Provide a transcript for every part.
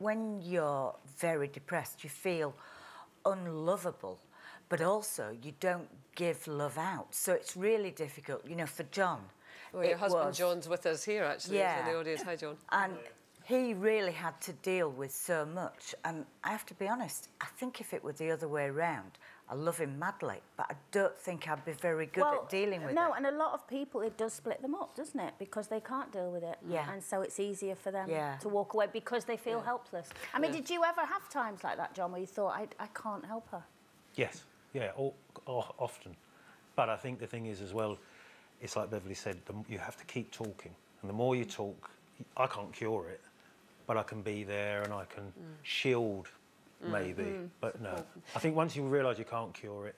when you're very depressed, you feel unlovable, but also you don't give love out. So it's really difficult, you know, for John. Well, your husband was, John's with us here, actually, yeah. for the audience. Hi, John. And he really had to deal with so much. And I have to be honest, I think if it were the other way around, I love him madly, but I don't think I'd be very good well, at dealing with no, it. No, and a lot of people, it does split them up, doesn't it? Because they can't deal with it. Yeah. And so it's easier for them yeah. to walk away because they feel yeah. helpless. I mean, yeah. did you ever have times like that, John, where you thought, I, I can't help her? Yes, yeah, all, all, often. But I think the thing is as well, it's like Beverley said, the, you have to keep talking. And the more you talk, I can't cure it, but I can be there and I can mm. shield mm. maybe. Mm. But no, I think once you realise you can't cure it,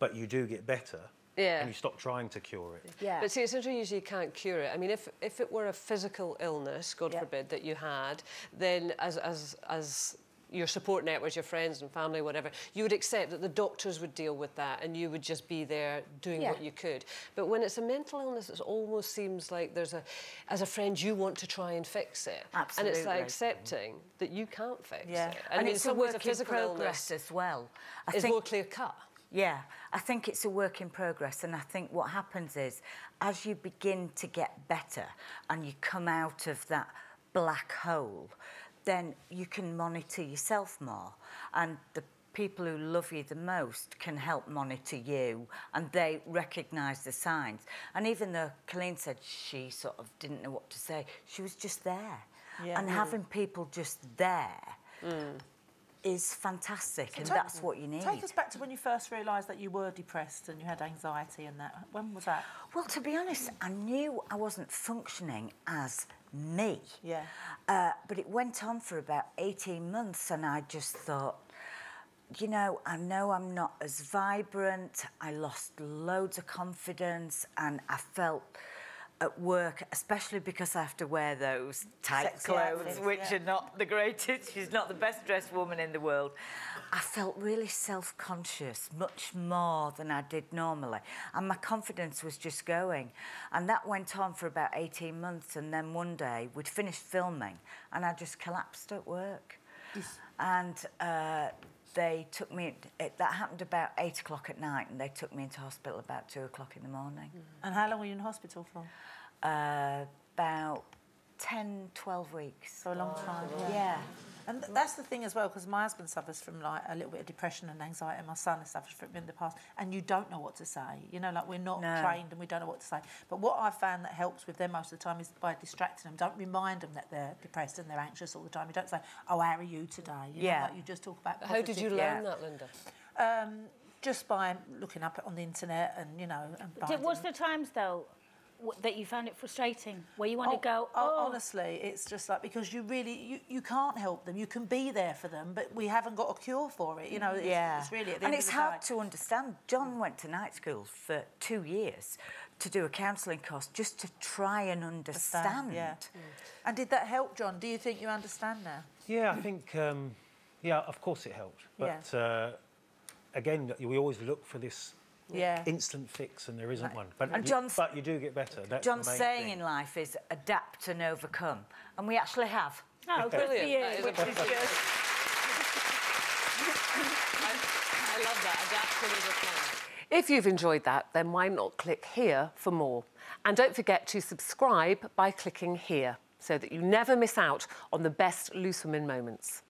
but you do get better, yeah. and you stop trying to cure it. Yeah. But see, it's interesting you can't cure it. I mean, if, if it were a physical illness, God yeah. forbid, that you had, then as, as, as your support networks, your friends and family, whatever, you would accept that the doctors would deal with that and you would just be there doing yeah. what you could. But when it's a mental illness, it almost seems like there's a, as a friend, you want to try and fix it. Absolutely. And it's like accepting that you can't fix yeah. it. And, and it's a work in progress as well. I is think, more clear cut. Yeah, I think it's a work in progress, and I think what happens is, as you begin to get better and you come out of that black hole, then you can monitor yourself more. And the people who love you the most can help monitor you and they recognise the signs. And even though Coleen said she sort of didn't know what to say, she was just there. Yeah. And having people just there mm. Is fantastic so and that's what you need. Take us back to when you first realised that you were depressed and you had anxiety and that. When was that? Well, to be honest, I knew I wasn't functioning as me. Yeah. Uh, but it went on for about 18 months and I just thought, you know, I know I'm not as vibrant. I lost loads of confidence and I felt at work, especially because I have to wear those tight Sexy clothes, outfits, which yeah. are not the greatest. She's not the best dressed woman in the world. I felt really self-conscious, much more than I did normally. And my confidence was just going. And that went on for about 18 months. And then one day, we'd finished filming, and I just collapsed at work. Yes. And uh, they took me, it, that happened about eight o'clock at night, and they took me into hospital about two o'clock in the morning. Mm. And how long were you in hospital for? Uh, about 10, 12 weeks. For a long time, yeah. yeah. And th that's the thing as well, because my husband suffers from like a little bit of depression and anxiety, and my son has suffered from it in the past, and you don't know what to say. You know, like we're not no. trained and we don't know what to say. But what I found that helps with them most of the time is by distracting them. Don't remind them that they're depressed and they're anxious all the time. You don't say, "Oh, how are you today?" You yeah. Know, like you just talk about. How did you learn yeah. that, Linda? Um, just by looking up on the internet and you know. And was there times though that you found it frustrating, where you want oh, to go, oh. oh. Honestly, it's just like, because you really, you, you can't help them. You can be there for them, but we haven't got a cure for it. You know, it's, yeah. it's really And it's hard to understand. John went to night school for two years to do a counselling course just to try and understand. understand yeah. Mm. And did that help, John? Do you think you understand now? Yeah, I think, um, yeah, of course it helped. But yeah. uh, again, we always look for this yeah. instant fix and there isn't right. one. But, and John's, you, but you do get better. That's John's saying thing. in life is adapt and overcome. And we actually have. Oh, good for you. Which is good. I, I love that, adapt and overcome. If you've enjoyed that, then why not click here for more? And don't forget to subscribe by clicking here so that you never miss out on the best Loose Women moments.